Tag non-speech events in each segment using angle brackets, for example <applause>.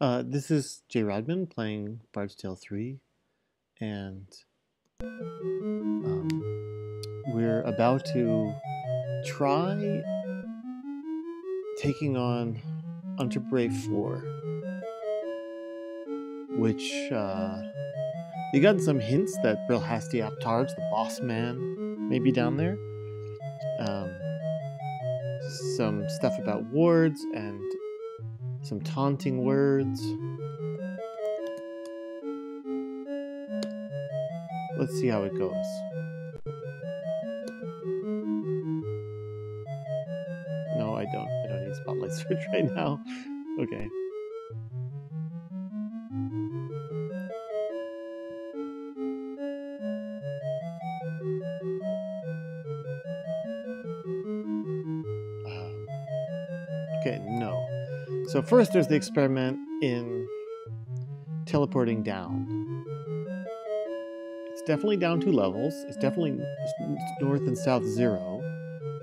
Uh, this is Jay Rodman playing Bard's Tale 3, and um, we're about to try taking on Unterbrae 4, which uh, you got some hints that Brilhasti ap Tarj, the boss man, may be down there. Um, some stuff about wards and some taunting words. Let's see how it goes. No, I don't. I don't need spotlight switch <laughs> right now. Okay. So first there's the experiment in teleporting down. It's definitely down two levels. It's definitely north and south zero.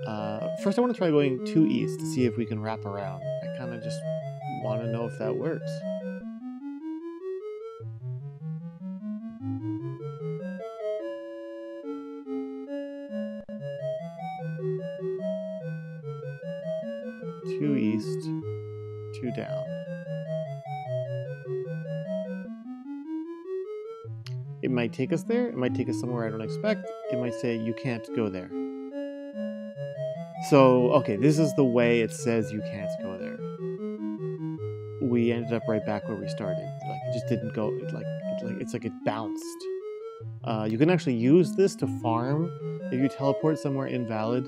Uh, first I want to try going two east to see if we can wrap around. I kind of just want to know if that works. Take us there. It might take us somewhere I don't expect. It might say you can't go there. So, okay, this is the way it says you can't go there. We ended up right back where we started. Like it just didn't go. It like it like it's like it bounced. Uh, you can actually use this to farm. If you teleport somewhere invalid,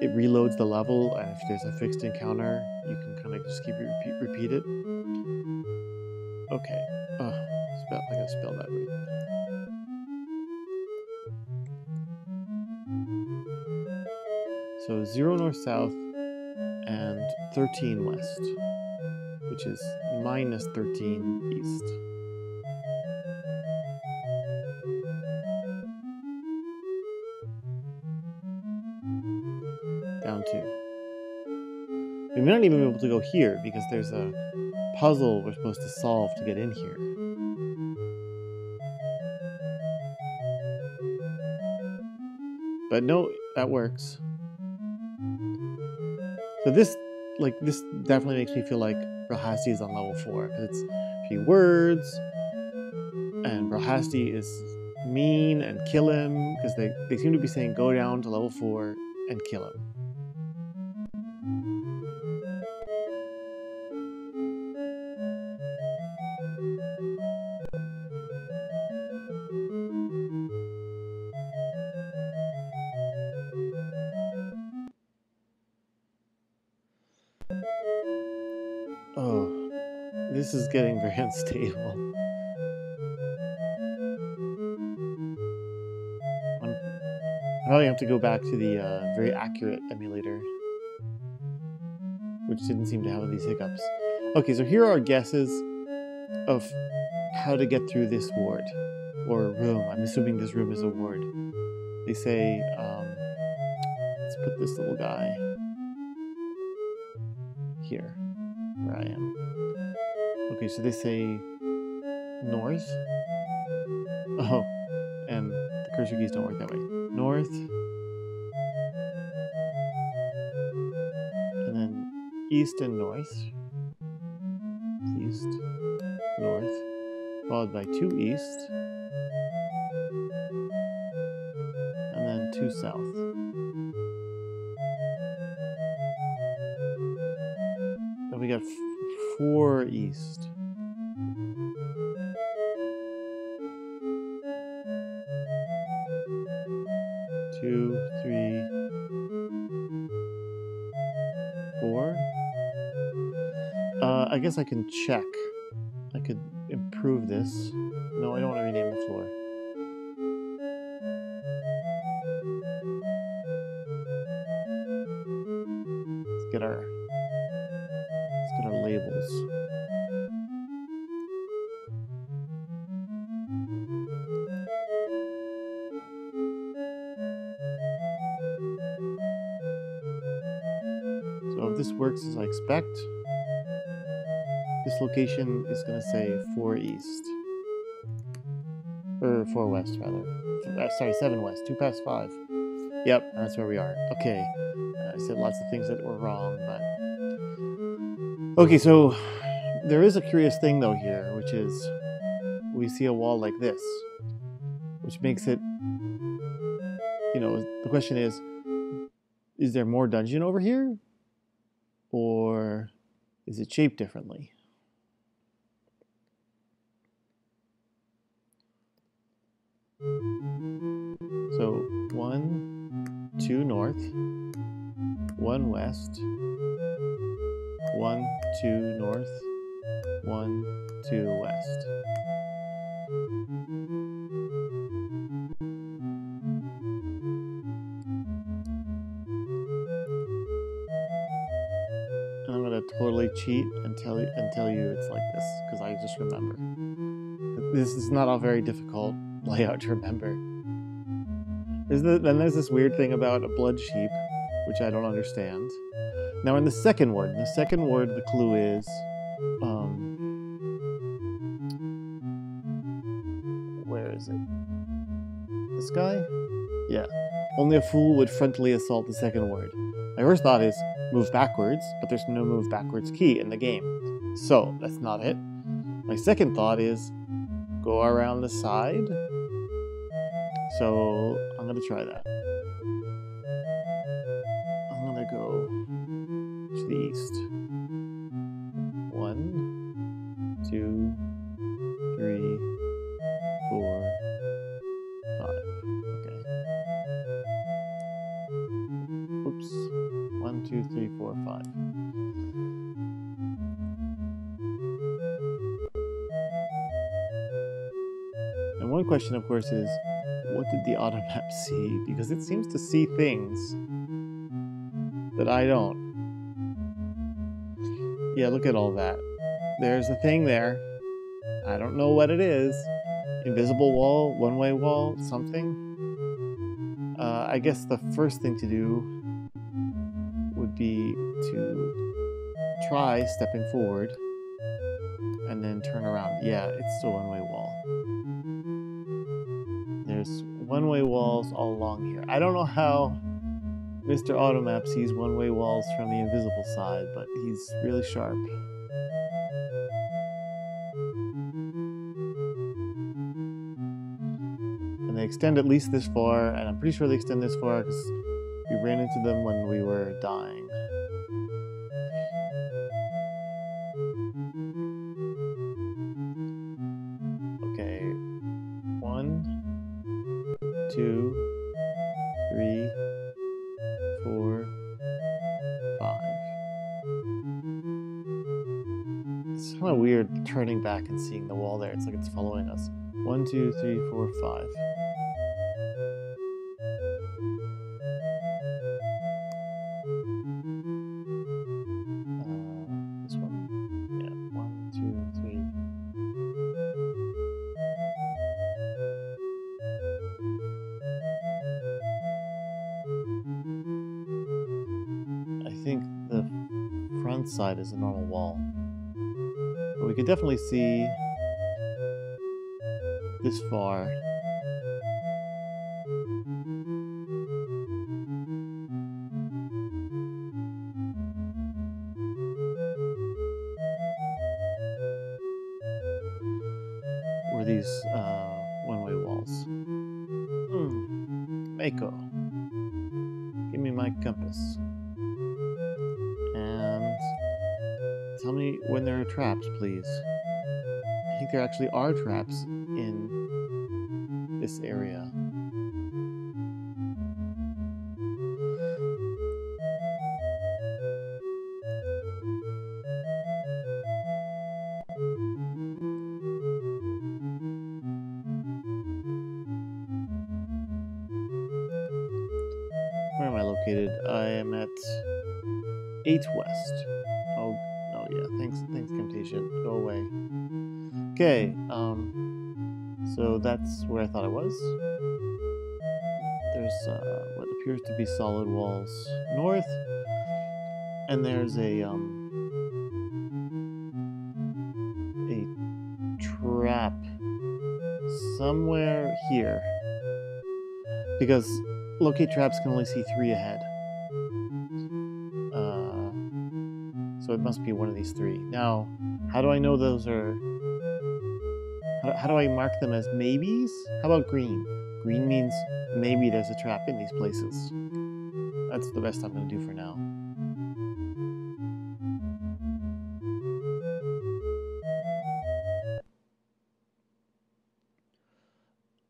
it reloads the level, and if there's a fixed encounter, you can kind of just keep it repeat, repeat it. Okay. Oh, spell. I gotta spell that right. So zero north south and thirteen west, which is minus thirteen east. Down two. We may not even be able to go here because there's a puzzle we're supposed to solve to get in here. But no, that works. So this, like, this definitely makes me feel like Brilhasti is on level 4, because it's a few words, and Brilhasti is mean and kill him, because they, they seem to be saying go down to level 4 and kill him. Unstable. I'm, probably have to go back to the uh, very accurate emulator, which didn't seem to have these hiccups. Okay, so here are guesses of how to get through this ward or room. I'm assuming this room is a ward. They say, um, let's put this little guy here where I am. Okay, so they say north. Oh, and the cursor keys don't work that way. North. And then east and north. East, north. Followed by two east. And then two south. Four east. Two, three, four. Uh, I guess I can check. I could improve this. No, I don't want to rename the floor. Expect, this location is going to say 4 east. Or 4 west, rather. Uh, sorry, 7 west. 2 past 5. Yep, that's where we are. Okay. Uh, I said lots of things that were wrong, but... Okay, so there is a curious thing, though, here, which is we see a wall like this, which makes it... You know, the question is, is there more dungeon over here? Or is it shaped differently? So one, two north, one west, one, two north, one, two west. Totally cheat and tell you and tell you it's like this because I just remember. This is not a very difficult <laughs> layout to remember. Then there's this weird thing about a blood sheep, which I don't understand. Now in the second word, the second word, the clue is, um, where is it? This guy? Yeah. Only a fool would frontally assault the second word. My first thought is move backwards, but there's no move backwards key in the game. So that's not it. My second thought is go around the side. So I'm gonna try that. I'm gonna go to the east. One question, of course, is what did the auto map <laughs> see? Because it seems to see things that I don't. Yeah, look at all that. There's a thing there. I don't know what it is. Invisible wall, one way wall, something. Uh, I guess the first thing to do would be to try stepping forward and then turn around. Yeah, it's still one way. There's one way walls all along here. I don't know how Mr. Automap sees one way walls from the invisible side, but he's really sharp. And they extend at least this far, and I'm pretty sure they extend this far because we ran into them when we were dying. Back and seeing the wall there. It's like it's following us. One, two, three, four, five. Uh, this one. Yeah, one, two, three. I think the front side is a normal definitely see this far. Were these uh, one-way walls? Hmm. Mako, give me my compass. When there are traps, please. I think there actually are traps in this area. Okay, um, so that's where I thought it was. There's uh, what appears to be solid walls north, and there's a um, a trap somewhere here because locate traps can only see three ahead. Uh, so it must be one of these three. Now, how do I know those are how, how do I mark them as maybes? How about green? Green means maybe there's a trap in these places. That's the best I'm going to do for now.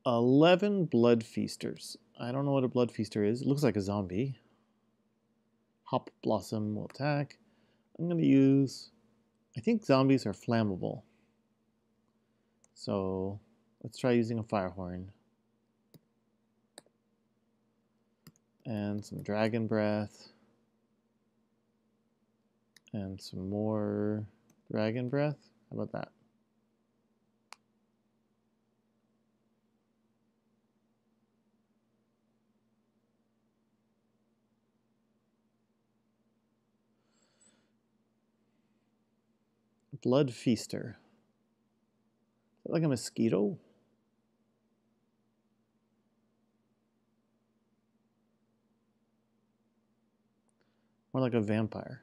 11 blood feasters. I don't know what a blood feaster is. It looks like a zombie. Hop Blossom will attack. I'm going to use... I think zombies are flammable. So let's try using a fire horn. And some dragon breath. And some more dragon breath. How about that? Blood Feaster. Like a mosquito? More like a vampire.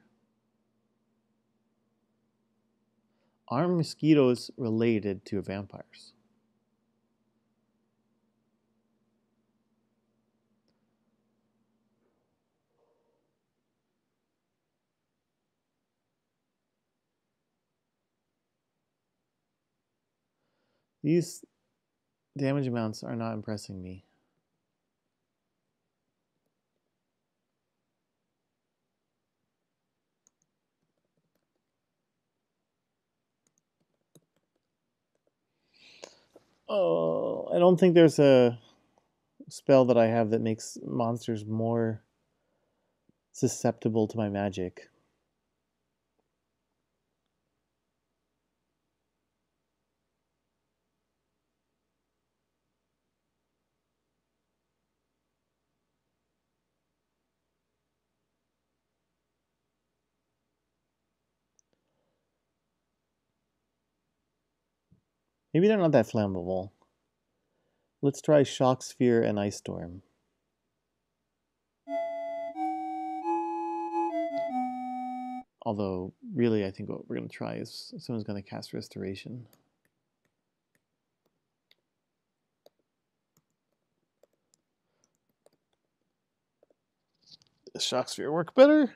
Are mosquitoes related to vampires? These damage amounts are not impressing me. Oh, I don't think there's a spell that I have that makes monsters more susceptible to my magic. Maybe they're not that flammable. Let's try Shock Sphere and Ice Storm. Although, really, I think what we're going to try is someone's going to cast Restoration. Does Shock Sphere work better?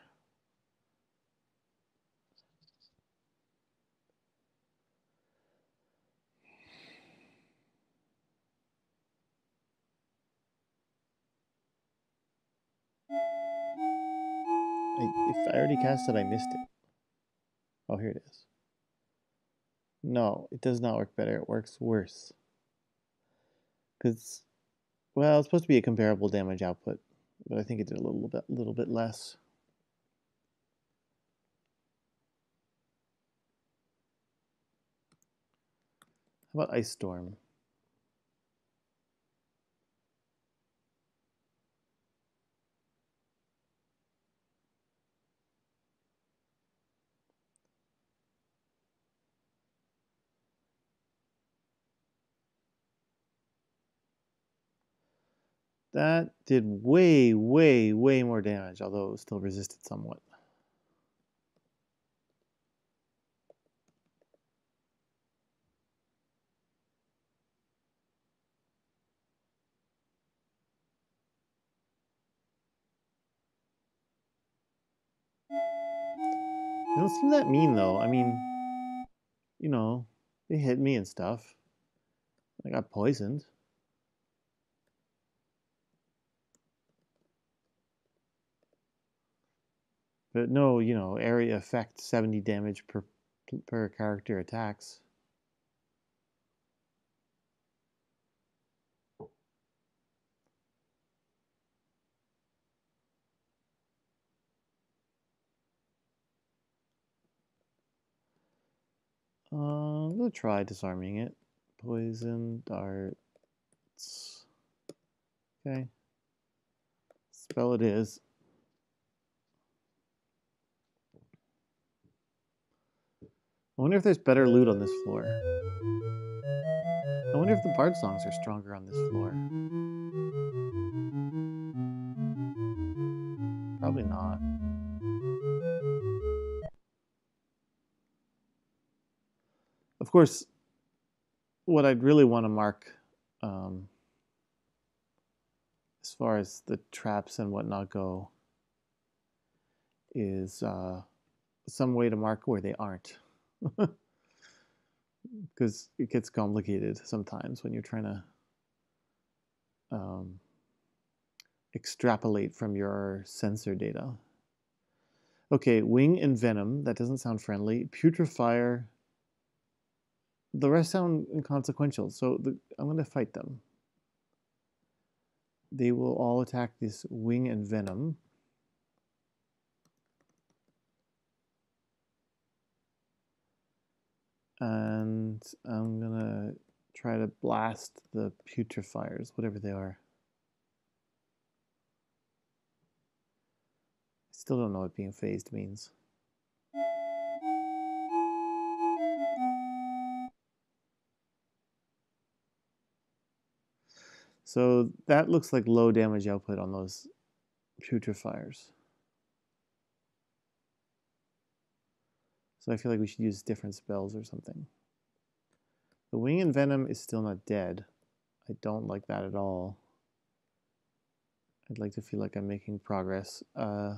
Already cast it, I missed it. Oh, here it is. No, it does not work better. It works worse. Because, well, it's supposed to be a comparable damage output, but I think it did a little bit, little bit less. How about Ice Storm? That did way, way, way more damage, although it still resisted somewhat. They don't seem that mean, though. I mean, you know, they hit me and stuff. I got poisoned. But no, you know, area effect 70 damage per per character attacks. Uh, I'm gonna try disarming it. Poison darts. Okay. Spell it is. I wonder if there's better loot on this floor. I wonder if the bard songs are stronger on this floor. Probably not. Of course, what I'd really want to mark um, as far as the traps and whatnot go is uh, some way to mark where they aren't. <laughs> Because it gets complicated sometimes when you're trying to um, extrapolate from your sensor data. Okay, wing and venom, that doesn't sound friendly. Putrefier, the rest sound inconsequential, so the, I'm going to fight them. They will all attack this wing and venom. And I'm to try to blast the putrefiers, whatever they are. I still don't know what being phased means. So that looks like low damage output on those putrefiers. So I feel like we should use different spells or something. The Wing and Venom is still not dead. I don't like that at all. I'd like to feel like I'm making progress. Uh,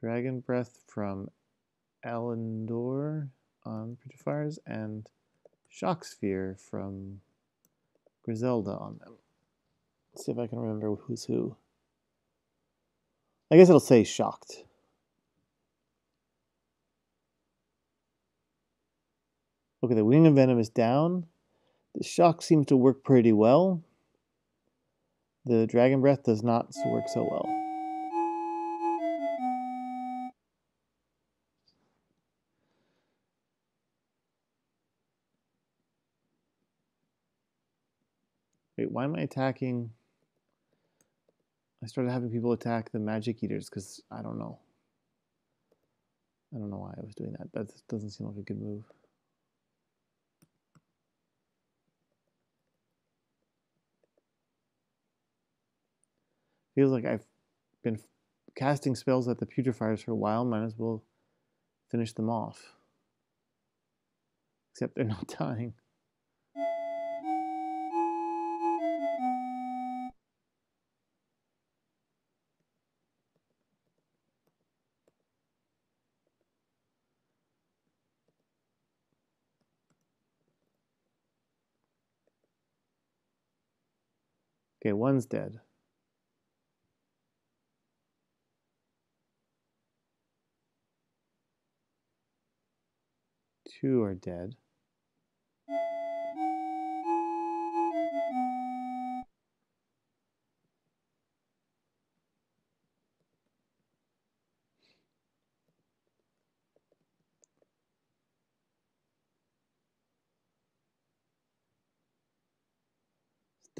Dragon Breath from Alendor on Putrefiers and Shock Sphere from Griselda on them. Let's see if I can remember who's who. I guess it'll say shocked. Okay, the wing of venom is down. The shock seems to work pretty well. The dragon breath does not work so well. Wait, why am I attacking? I started having people attack the magic eaters because I don't know. I don't know why I was doing that. That doesn't seem like a good move. Feels like I've been casting spells at the putrefiers for a while. Might as well finish them off. Except they're not <laughs> dying. Okay, one's dead. Two are dead.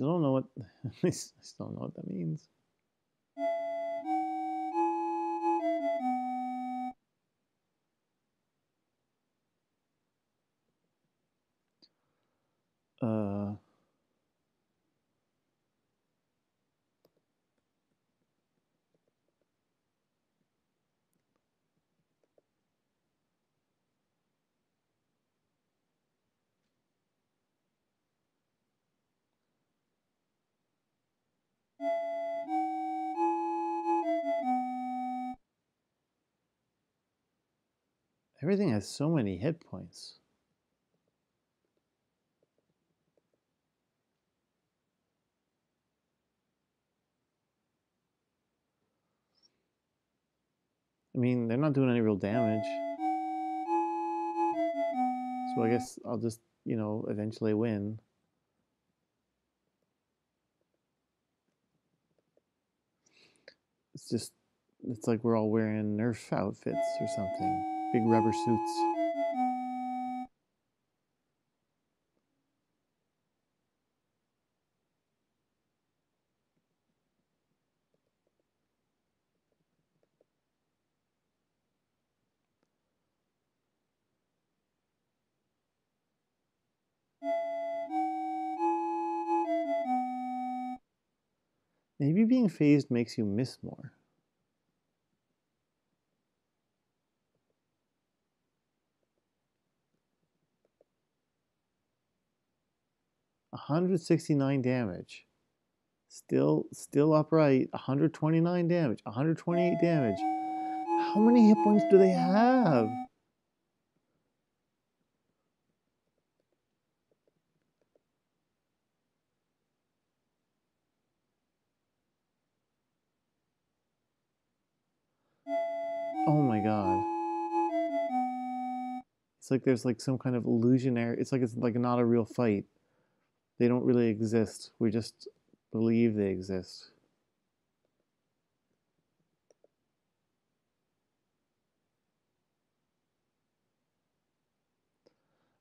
Still don't know what <laughs> I still don't know what that means. Everything has so many hit points. I mean, they're not doing any real damage. So I guess I'll just, you know, eventually win. It's just, it's like we're all wearing Nerf outfits or something big rubber suits. Maybe being phased makes you miss more. Hundred sixty nine damage. Still, still upright. 129 damage. 128 damage. How many hit points do they have? Oh my god. It's like there's like some kind of illusionary, it's like it's like not a real fight. They don't really exist. We just believe they exist.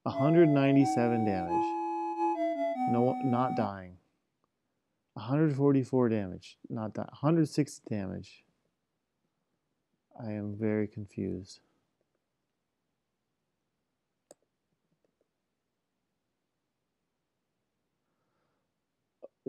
hundred ninety-seven damage. No, not dying. 144 damage. Not that. 160 damage. I am very confused. <laughs>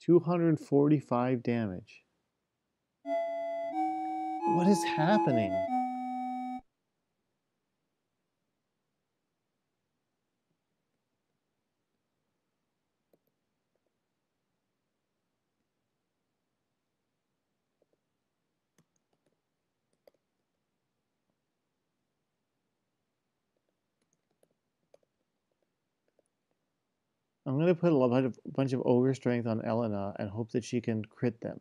Two hundred forty-five damage. What is happening? To put a bunch of, bunch of ogre strength on Elena and hope that she can crit them.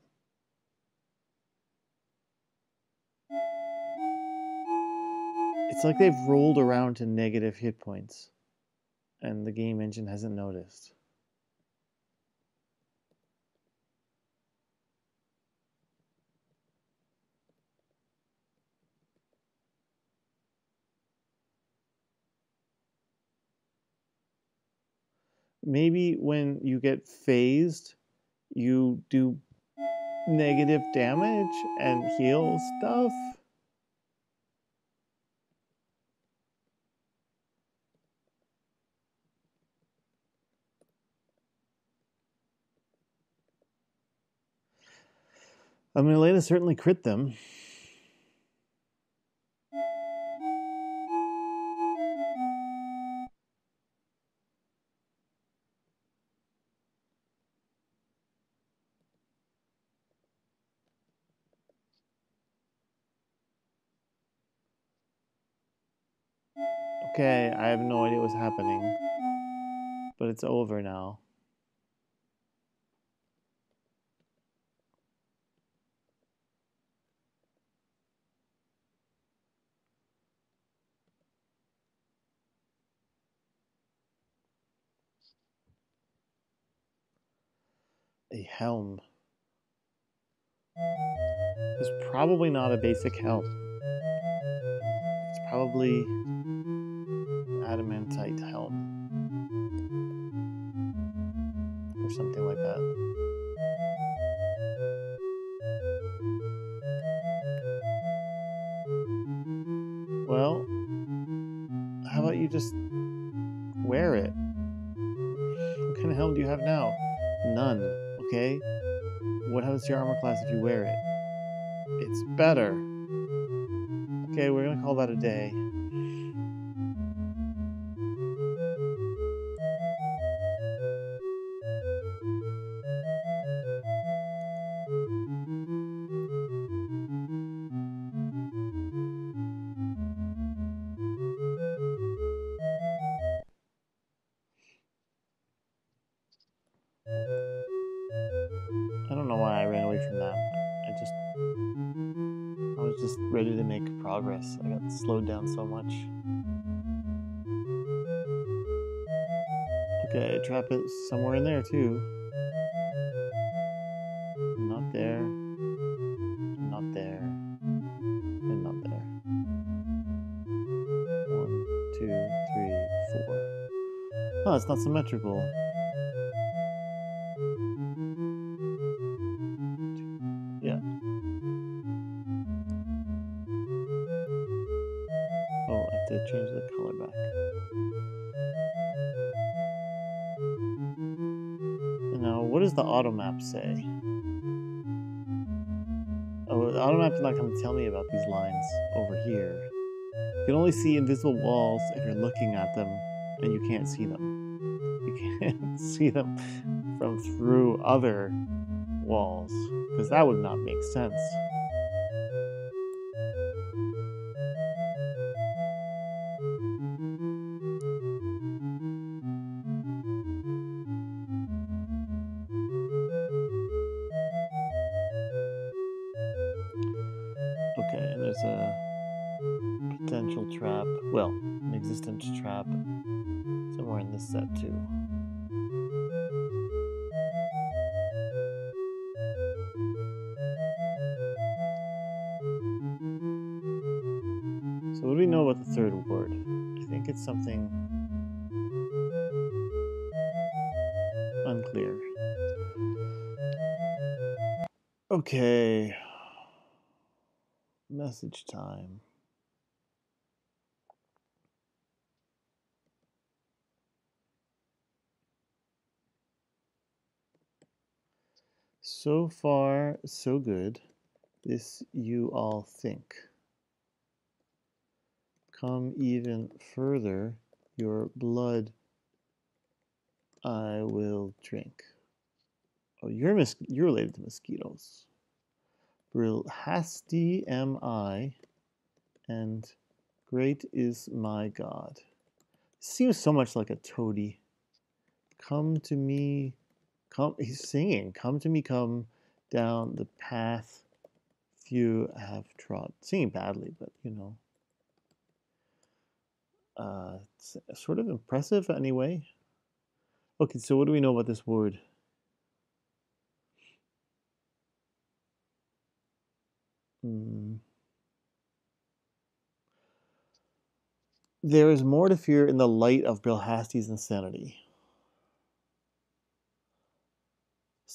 It's like they've rolled around to negative hit points and the game engine hasn't noticed. Maybe when you get phased, you do negative damage and heal stuff. I mean, Elena certainly crit them. Okay, I have no idea what's happening. But it's over now. A helm. It's probably not a basic helm. It's probably adamantite helm or something like that. Well, how about you just wear it? What kind of helm do you have now? None, okay? What happens to your armor class if you wear it? It's better. Okay, we're gonna call that a day. There too. Not there. Not there. And not there. One, two, three, four. Oh, it's not symmetrical. Now, what does the auto map say? Oh, the auto map is not going to tell me about these lines over here. You can only see invisible walls if you're looking at them and you can't see them. You <laughs> can't see them from through other walls because that would not make sense. An existent trap somewhere in this set too. So what do we know about the third word? I think it's something unclear. Okay. Message time. So far, so good. This you all think. Come even further, your blood I will drink. Oh, you're you're related to mosquitoes. Brilhasti am I, and great is my God. Seems so much like a toady. Come to me, come. He's singing. Come to me, come down the path few have trod. Singing badly, but you know. Uh, it's sort of impressive anyway. Okay, so what do we know about this word? Hmm. There is more to fear in the light of Bilhasti's insanity.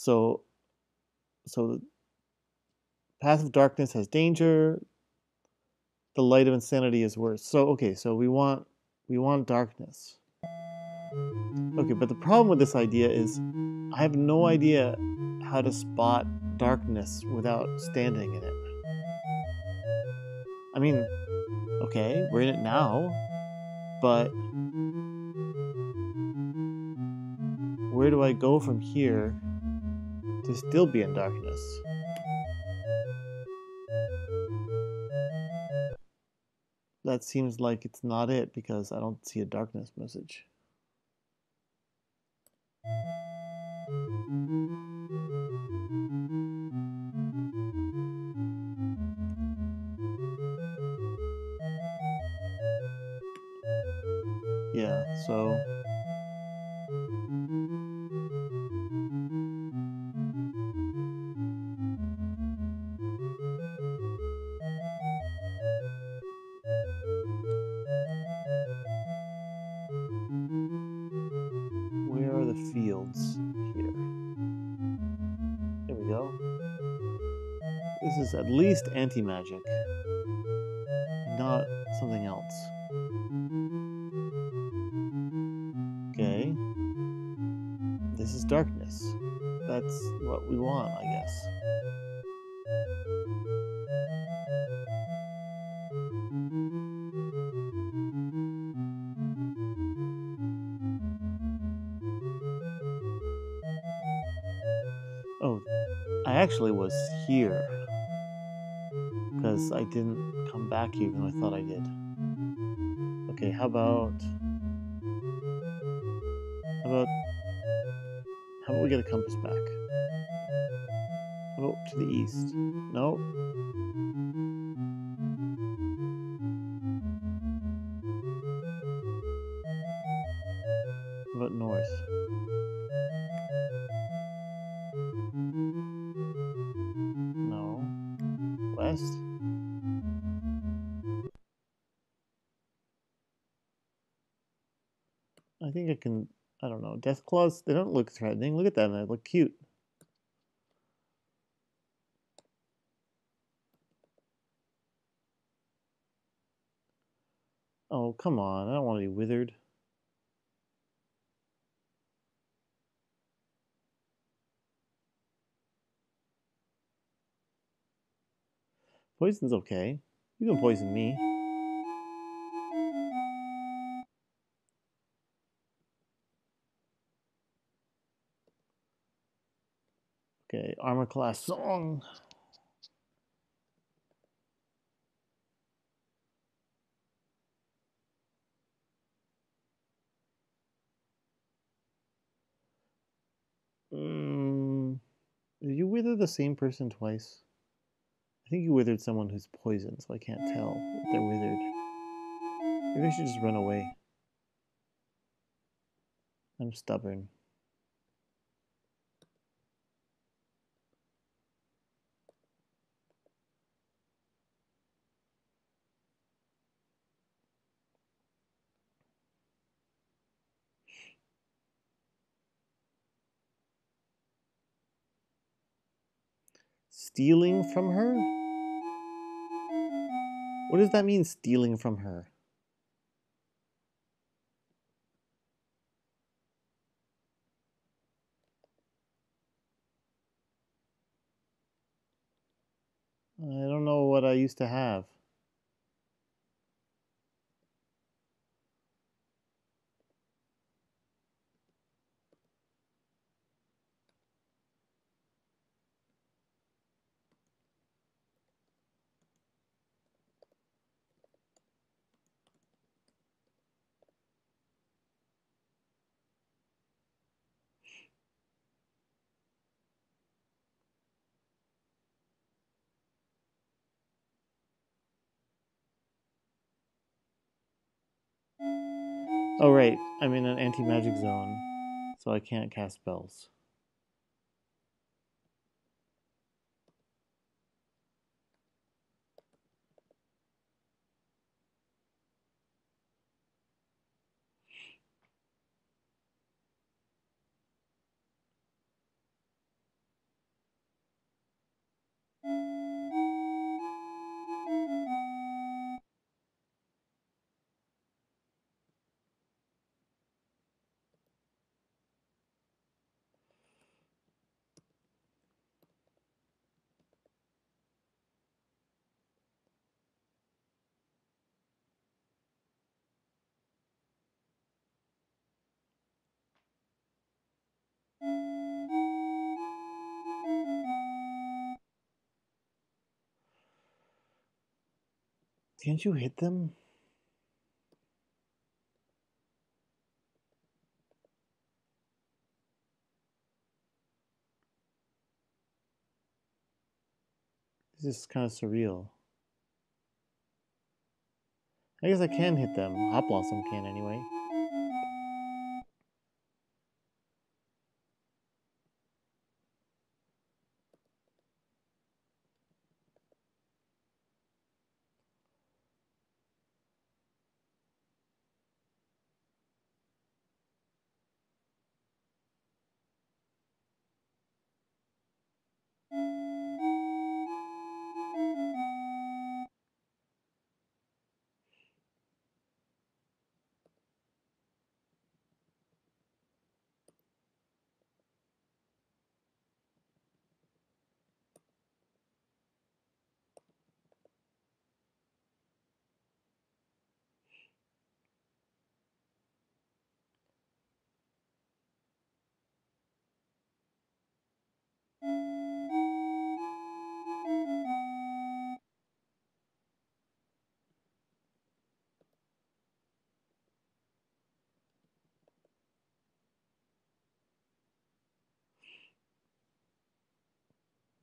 So, so path of darkness has danger. The light of insanity is worse. So, okay, so we want we want darkness. Okay, but the problem with this idea is I have no idea how to spot darkness without standing in it. I mean, okay, we're in it now, but where do I go from here to still be in darkness? That seems like it's not it because I don't see a darkness message. Yeah, so least anti-magic, not something else. Okay. This is darkness. That's what we want, I guess. Oh, I actually was here. I didn't come back even though I thought I did. Okay, how about. How about. How about we get a compass back? How about to the east? No? claws, they don't look threatening. Look at them, they look cute. Oh, come on, I don't want to be withered. Poison's okay. You can poison me. Armor class song. Mm, did you wither the same person twice? I think you withered someone who's poisoned, so I can't tell if they're withered. Maybe I should just run away. I'm stubborn. Stealing from her? What does that mean, stealing from her? I don't know what I used to have. Oh, right. I'm in an anti-magic zone, so I can't cast spells. Can't you hit them? This is kind of surreal. I guess I can hit them. Hot Blossom can anyway.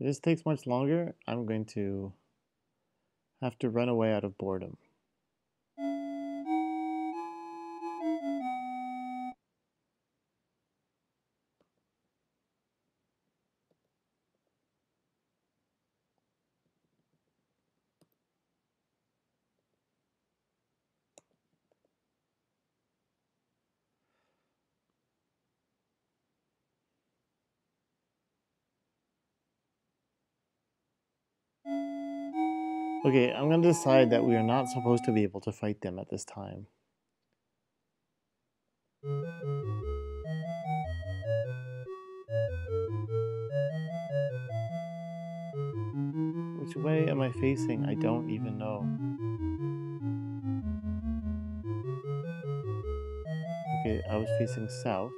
If this takes much longer, I'm going to have to run away out of boredom. Okay, I'm going to decide that we are not supposed to be able to fight them at this time. Which way am I facing? I don't even know. Okay, I was facing south.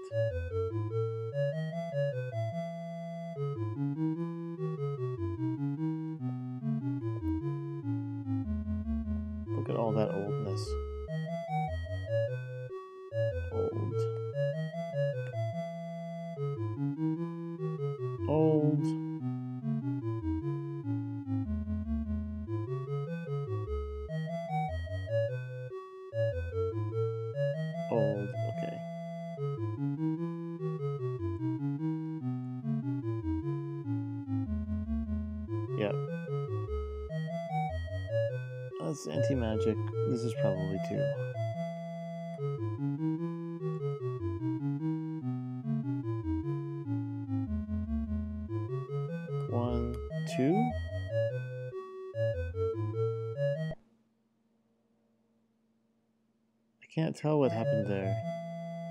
Tell what happened there.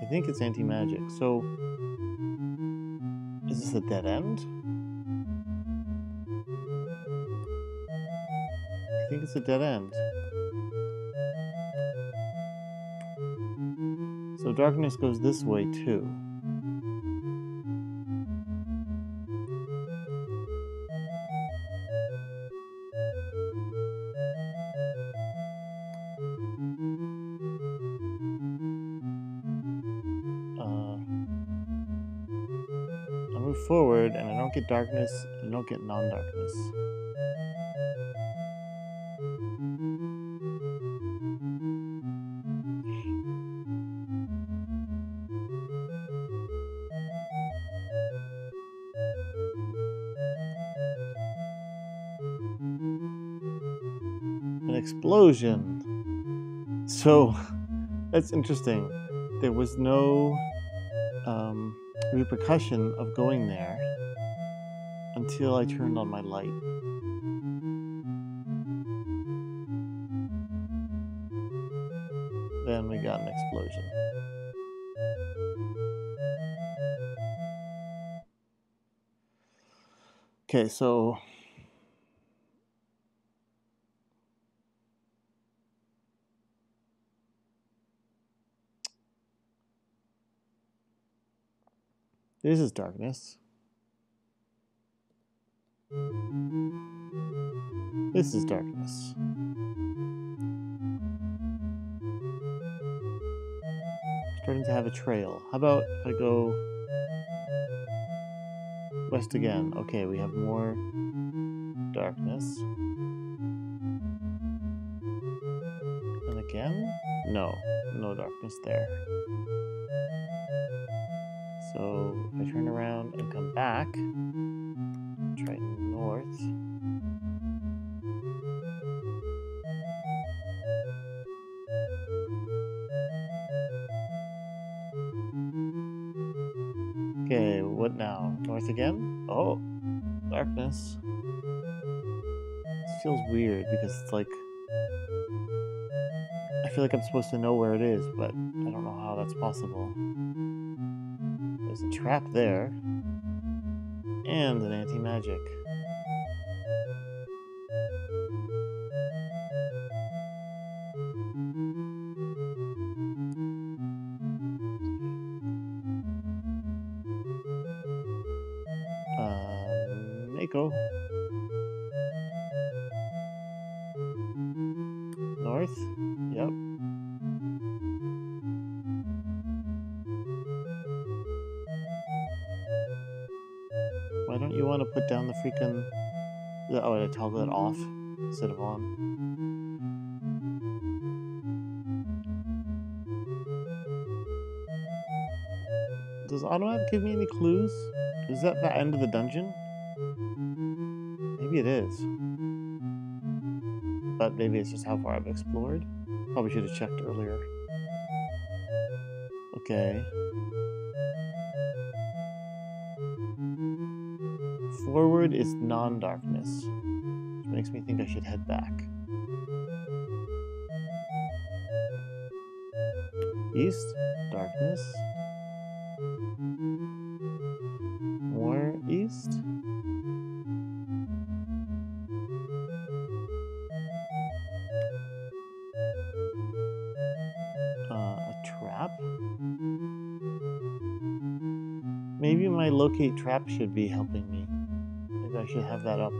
I think it's anti-magic. So, is this a dead end? I think it's a dead end. So darkness goes this way too. Get darkness, and I don't get non-darkness. An explosion. So <laughs> that's interesting. There was no um, repercussion of going there until I turned on my light. Then we got an explosion. Okay, so this is darkness. This is darkness. Starting to have a trail. How about if I go west again? Okay, we have more darkness. And again? No, no darkness there. So if I turn around and come back, try north. North again? Oh, darkness. This feels weird because it's like. I feel like I'm supposed to know where it is, but I don't know how that's possible. There's a trap there. And an anti magic. Freaking. Oh, I toggle it off instead of on. Does AutoMap give me any clues? Is that the end of the dungeon? Maybe it is. But maybe it's just how far I've explored. Probably should have checked earlier. Okay. forward is non-darkness, which makes me think I should head back. East, darkness. More east. Uh, a trap? Maybe my locate trap should be helping me. I should have that up.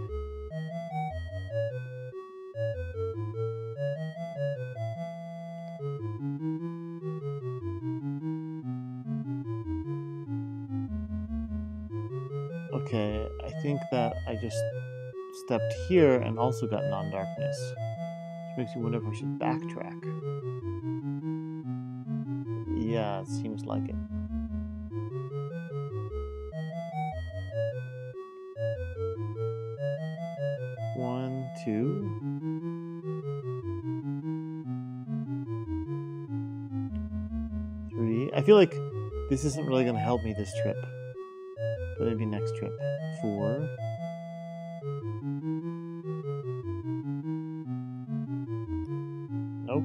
Okay, I think that I just stepped here and also got non-darkness. Which makes me wonder if I should backtrack. Yeah, it seems like it. Two. Three. I feel like this isn't really going to help me this trip. But maybe next trip. Four. Nope.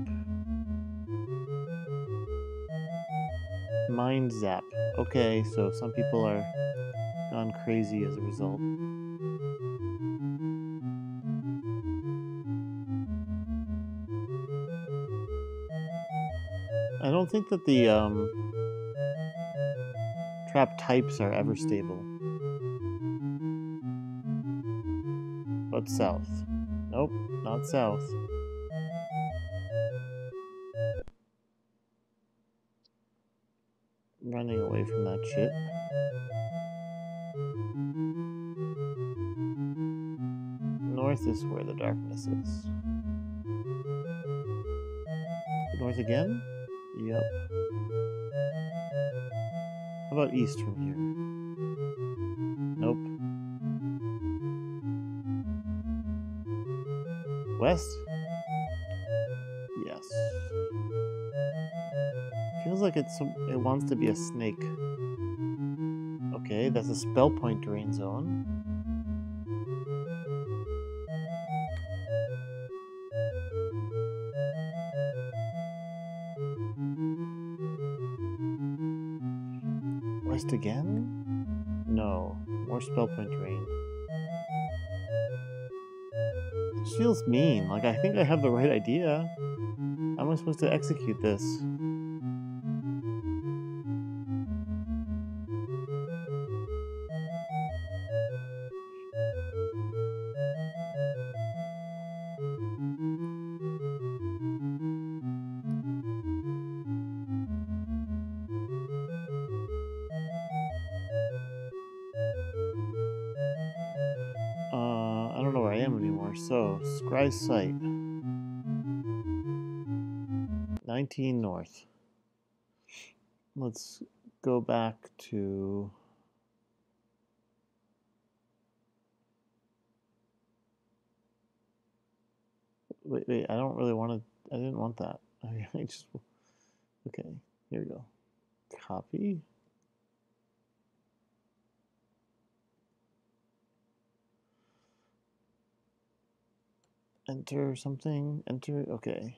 Mind zap. Okay, so some people are gone crazy as a result. Don't think that the um, trap types are ever stable. But south. Nope, not south. It's it wants to be a snake. Okay, that's a spell point drain zone. West again? No, more spell point drain. This feels mean. Like I think I have the right idea. How am I supposed to execute this? Scry site. 19 north. Let's go back to. Wait, wait, I don't really want to. I didn't want that. <laughs> I just. Okay, here we go. Copy. Enter something? Enter okay.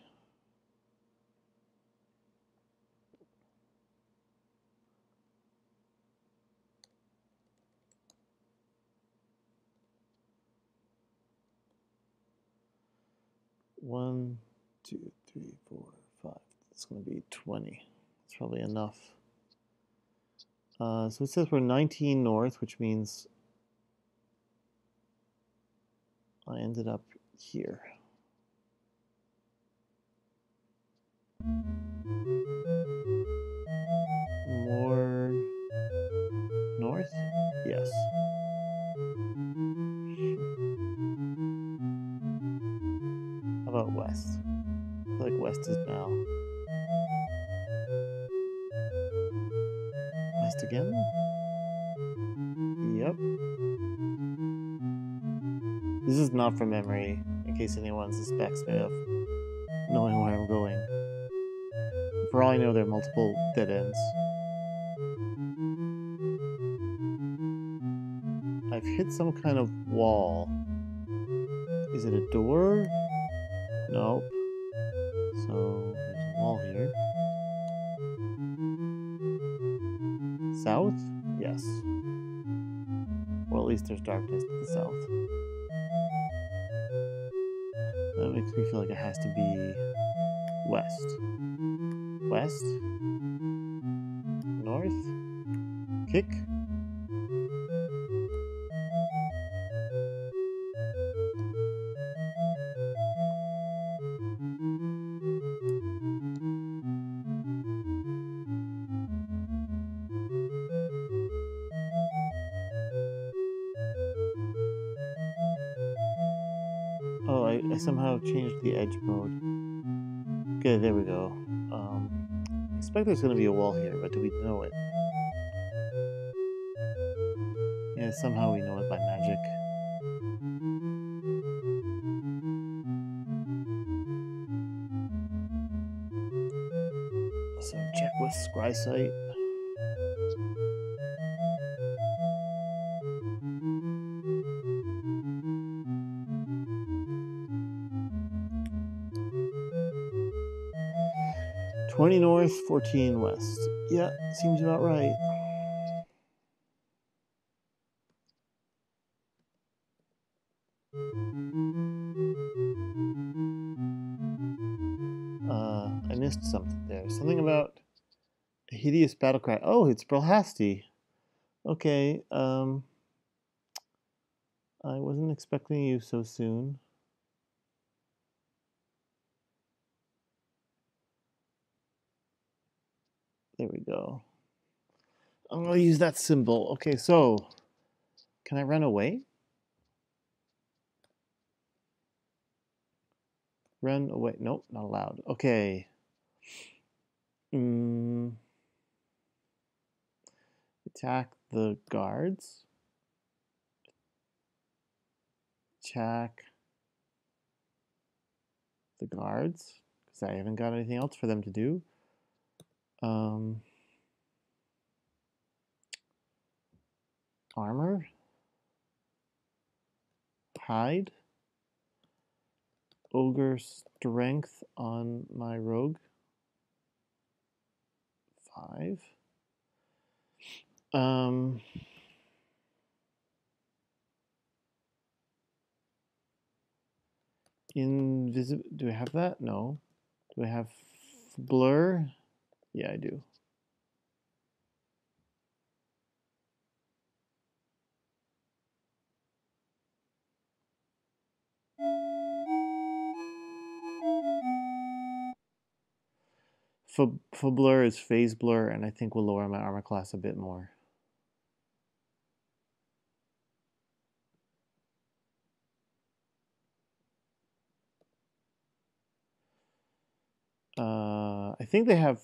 One two three four five. It's going to be 20 it's probably enough. Uh, so it says we're 19 north which means I ended up here. More north? Yes. How about west? I feel like west is now. West again? Yep. This is not from memory, in case anyone suspects me of knowing where I'm going. I know, there are multiple dead ends. I've hit some kind of wall. Is it a door? Nope. So, there's a wall here. South? Yes. Well, at least there's darkness to the south. That makes me feel like it has to be west. West. North. Kick. Oh, I, I somehow changed the edge mode. Okay, there we go. I expect there's going to be a wall here, but do we know it? Yeah, somehow we know it by magic. So check with Scry. Twenty north, fourteen west. Yeah, seems about right. Uh, I missed something there. Something about a hideous battle cry. Oh, it's Brilhasti. Okay, um, I wasn't expecting you so soon. There we I'm gonna use that symbol. Okay, so can I run away? Run away. Nope, not allowed. Okay. Mm. Attack the guards. Attack the guards. Because I haven't got anything else for them to do. Um, armor. Hide ogre strength on my rogue. Five. Um, invisible. Do I have that? No. Do I have blur? Yeah, I do. For, for blur is phase blur, and I think we'll lower my armor class a bit more. Uh, I think they have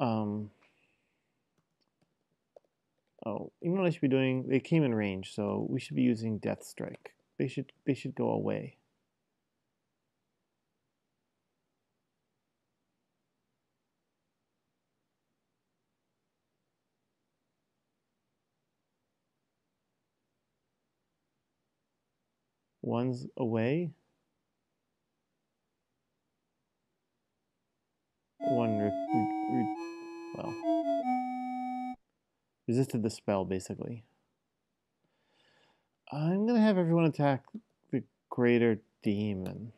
um, oh, you know what I should be doing? They came in range, so we should be using Death Strike. They should they should go away. One's away. One, re re well, resisted the spell, basically. I'm going to have everyone attack the greater demon.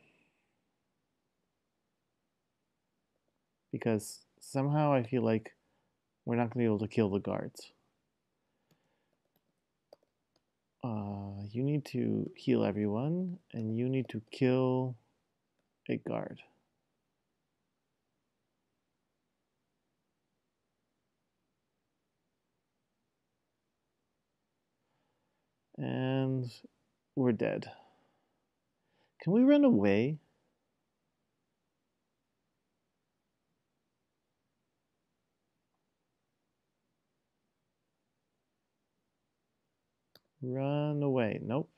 Because somehow I feel like we're not going to be able to kill the guards. Uh, you need to heal everyone, and you need to kill a guard. And we're dead. Can we run away? Run away. Nope.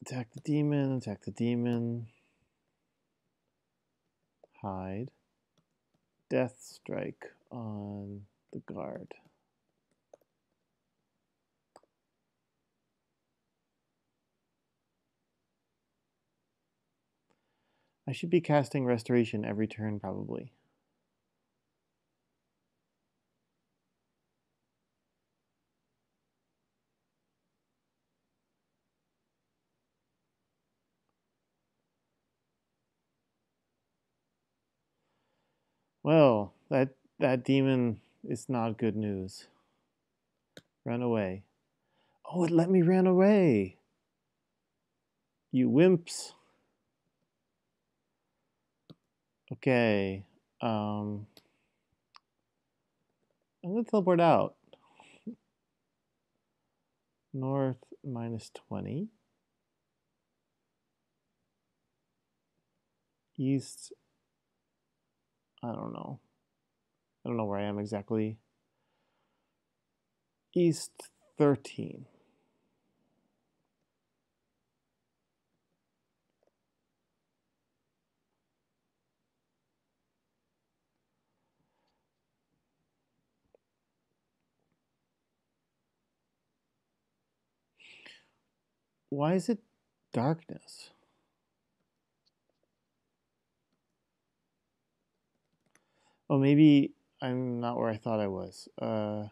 Attack the demon, attack the demon. Hide. Death strike on the guard. I should be casting Restoration every turn, probably. Well, that, that demon is not good news. Run away. Oh, it let me run away. You wimps. Okay. Um, I'm going to teleport out. North minus 20. East I don't know. I don't know where I am exactly. East 13. Why is it darkness? Oh, maybe I'm not where I thought I was. Uh,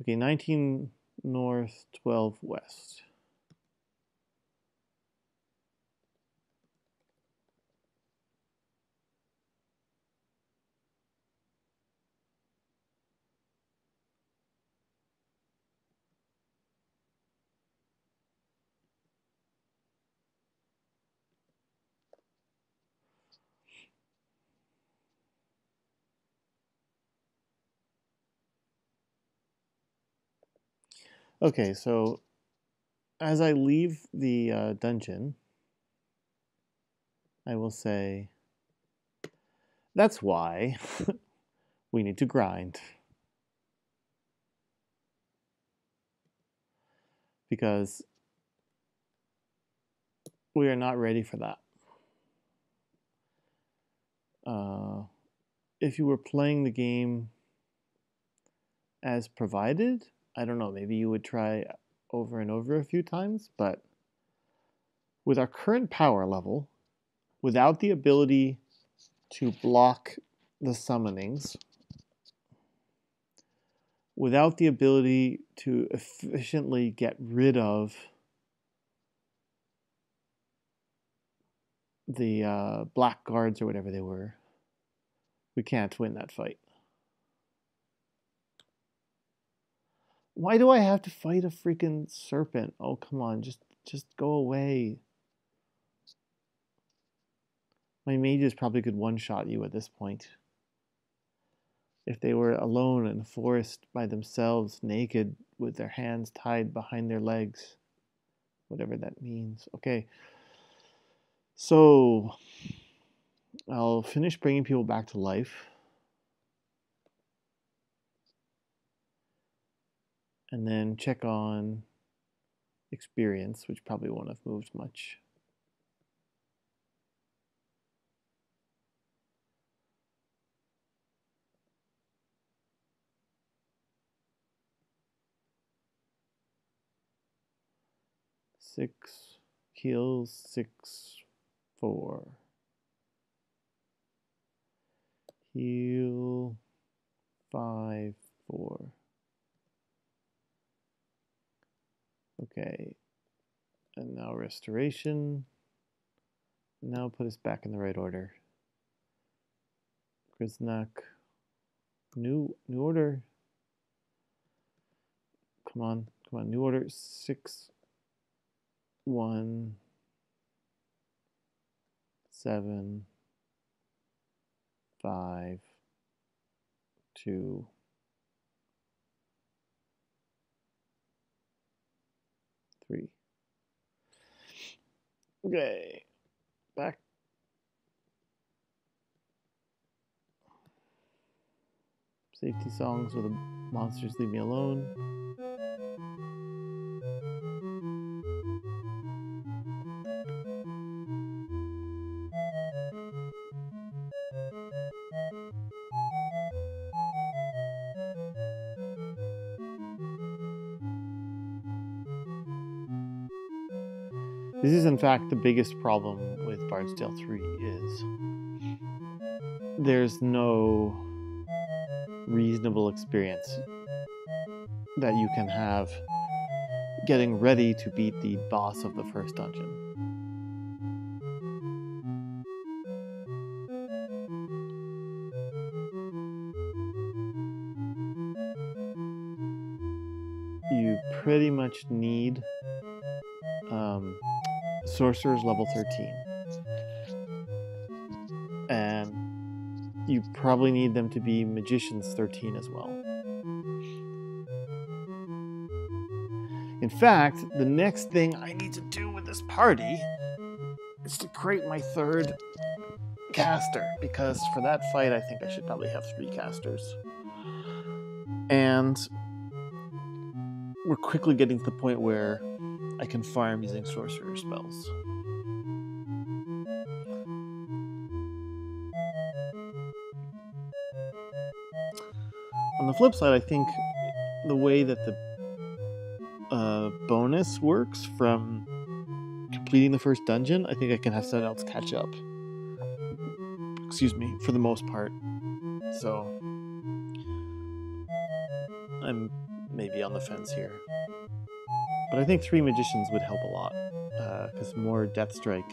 okay, 19 north, 12 west. Okay, so as I leave the uh, dungeon, I will say, that's why <laughs> we need to grind. Because we are not ready for that. Uh, if you were playing the game as provided, I don't know, maybe you would try over and over a few times, but with our current power level, without the ability to block the summonings, without the ability to efficiently get rid of the uh, black guards or whatever they were, we can't win that fight. Why do I have to fight a freaking serpent? Oh, come on, just just go away. My mages probably could one-shot you at this point. If they were alone in the forest by themselves, naked, with their hands tied behind their legs. Whatever that means. Okay. So, I'll finish bringing people back to life. And then check on experience, which probably won't have moved much. Six heals, six, four. Heal, five, four. Okay. And now restoration. Now put us back in the right order. Grisnak. New new order. Come on, come on, new order six one seven five two three. Okay, back. Safety songs with the monsters leave me alone. This is in fact the biggest problem with Bard's Tale 3 is there's no reasonable experience that you can have getting ready to beat the boss of the first dungeon. You pretty much need um, sorcerer's level 13. And you probably need them to be magicians 13 as well. In fact, the next thing I need to do with this party is to create my third caster because for that fight, I think I should probably have three casters. And we're quickly getting to the point where I can farm using sorcerer spells. On the flip side, I think the way that the uh, bonus works from completing the first dungeon, I think I can have someone else catch up. Excuse me, for the most part. So I'm maybe on the fence here. But I think three magicians would help a lot because uh, more death strike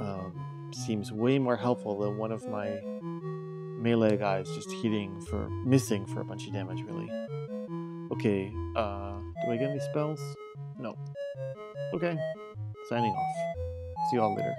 um, seems way more helpful than one of my melee guys just hitting for missing for a bunch of damage. Really. Okay. Uh, do I get any spells? No. Okay. Signing off. See you all later.